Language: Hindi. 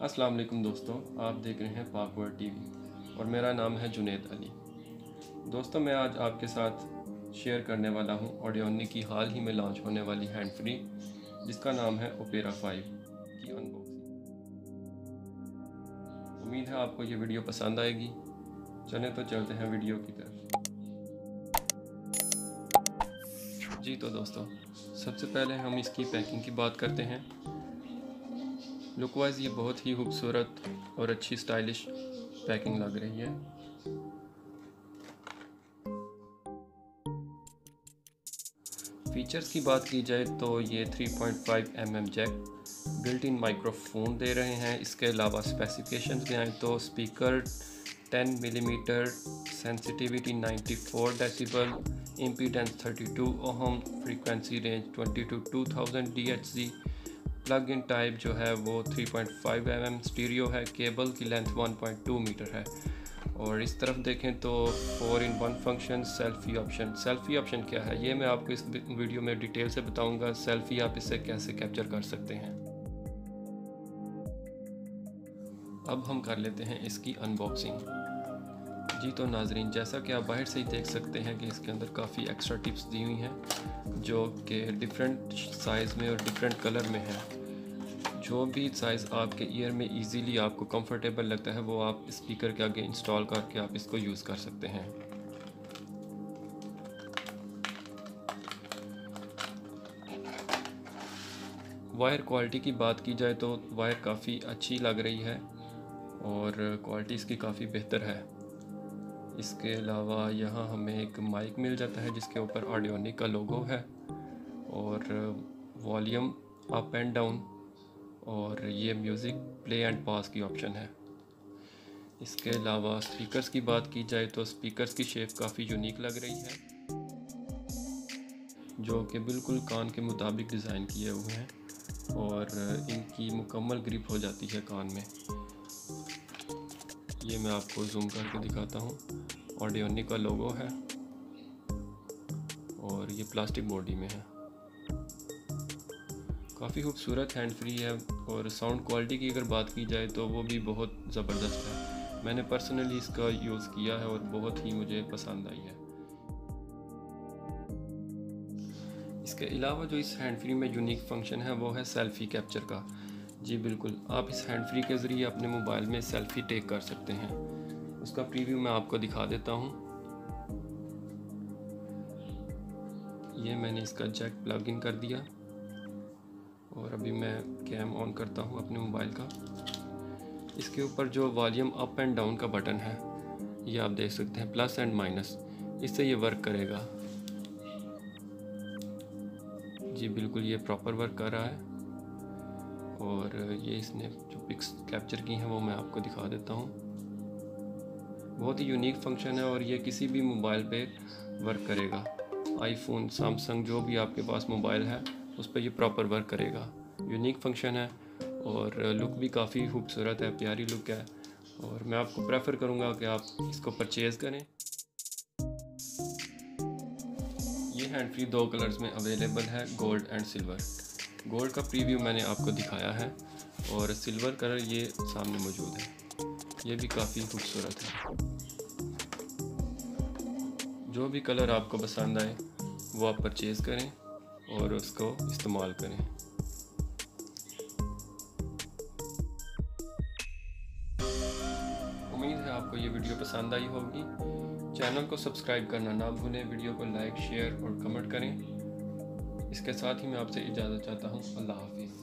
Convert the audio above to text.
अस्सलाम वालेकुम दोस्तों, आप देख रहे हैं पाकवर्ड टीवी और मेरा नाम है जुनेद अली। दोस्तों, मैं आज आपके साथ शेयर करने वाला हूँ ऑडियोनी की हाल ही में लॉन्च होने वाली हैंड फ्री, जिसका नाम है ओपेरा फाइव की अनबॉक्सिंग उम्मीद है आपको ये वीडियो पसंद आएगी। चलें तो चलते हैं वीडियो की तरफ़। जी तो दोस्तों, सबसे पहले हम इसकी पैकिंग की बात करते हैं। लुक वाइज ये बहुत ही खूबसूरत और अच्छी स्टाइलिश पैकिंग लग रही है। फीचर्स की बात की जाए तो ये 3.5 point mm jack built in microphone दे रहे हैं। इसके अलावा स्पेसिफिकेशन में आए तो speaker 10 millimetre sensitivity 94 decibel impedance 32 ohm frequency range 20 to 2000 डीएचजी प्लग इन टाइप जो है वो 3.5 पॉइंट mm स्टीरियो है केबल की लेंथ 1.2 मीटर है। और इस तरफ़ देखें तो four in one function selfie option selfie option क्या है? ये मैं आपको इस वीडियो में डिटेल से बताऊँगा सेल्फ़ी आप इससे कैसे कैप्चर कर सकते हैं। अब हम कर लेते हैं इसकी अनबॉक्सिंग जी तो नाजरीन, जैसा कि आप बाहर से ही देख सकते हैं कि इसके अंदर काफ़ी एक्स्ट्रा टिप्स दी हुई हैं, जो कि डिफरेंट साइज़ में और डिफरेंट कलर में है। जो भी साइज़ आपके ईयर में इजीली आपको कंफर्टेबल लगता है, वो आप स्पीकर के आगे इंस्टॉल करके आप इसको यूज़ कर सकते हैं। वायर क्वालिटी की बात की जाए तो वायर काफ़ी अच्छी लग रही है और क्वालिटी इसकी काफ़ी बेहतर है। इसके अलावा यहाँ हमें एक माइक मिल जाता है जिसके ऊपर ऑडियोनिक का लोगो है और वॉल्यूम अप एंड डाउन और ये म्यूज़िक प्ले एंड पास की ऑप्शन है। इसके अलावा स्पीकर्स की बात की जाए तो स्पीकर्स की शेप काफ़ी यूनिक लग रही है, जो कि बिल्कुल कान के मुताबिक डिज़ाइन किए हुए हैं और इनकी मुकम्मल ग्रिप हो जाती है कान में। ये मैं आपको जूम करके दिखाता हूँ। ऑडियोनिक का लोगो है। और ये प्लास्टिक बॉडी में है। काफ़ी खूबसूरत हैंड फ्री है और साउंड क्वालिटी की अगर बात की जाए तो वो भी बहुत ज़बरदस्त है। मैंने पर्सनली इसका यूज़ किया है और बहुत ही मुझे पसंद आई है। इसके अलावा जो इस हैंड फ्री में यूनिक फ़ंक्शन है, वो है सेल्फ़ी कैप्चर का। जी बिल्कुल। आप इस हैंड फ्री के ज़रिए अपने मोबाइल में सेल्फ़ी टेक कर सकते हैं। उसका प्रीव्यू मैं आपको दिखा देता हूँ। ये मैंने इसका जैक प्लग इन कर दिया। और अभी मैं कैम ऑन करता हूँ अपने मोबाइल का। इसके ऊपर जो वॉल्यूम अप एंड डाउन का बटन है, ये आप देख सकते हैं प्लस एंड माइनस इससे ये वर्क करेगा। जी बिल्कुल, ये प्रॉपर वर्क कर रहा है। और ये इसने जो पिक्स कैप्चर की हैं, वो मैं आपको दिखा देता हूँ। बहुत ही यूनिक फ़ंक्शन है और ये किसी भी मोबाइल पे वर्क करेगा। आईफोन सैमसंग जो भी आपके पास मोबाइल है, उस पर यह प्रॉपर वर्क करेगा। यूनिक फ़ंक्शन है और लुक भी काफ़ी खूबसूरत है, प्यारी लुक है। और मैं आपको प्रेफर करूँगा कि आप इसको परचेज़ करें। ये हैंड फ्री दो कलर्स में अवेलेबल है गोल्ड एंड सिल्वर गोल्ड का प्रीव्यू मैंने आपको दिखाया है और सिल्वर कलर ये सामने मौजूद है। ये भी काफ़ी खूबसूरत है। जो भी कलर आपको पसंद आए, वो आप परचेज़ करें और उसको इस्तेमाल करें। उम्मीद है आपको ये वीडियो पसंद आई होगी। चैनल को सब्सक्राइब करना ना भूलें वीडियो को लाइक शेयर और कमेंट करें। इसके साथ ही मैं आपसे इजाज़त चाहता हूँ। अल्लाह हाफिज़।